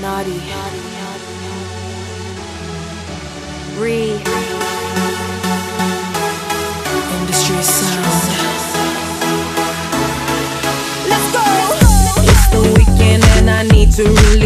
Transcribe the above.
Naughty. Re. Industry sound. Let's go. It's the weekend and I need to release.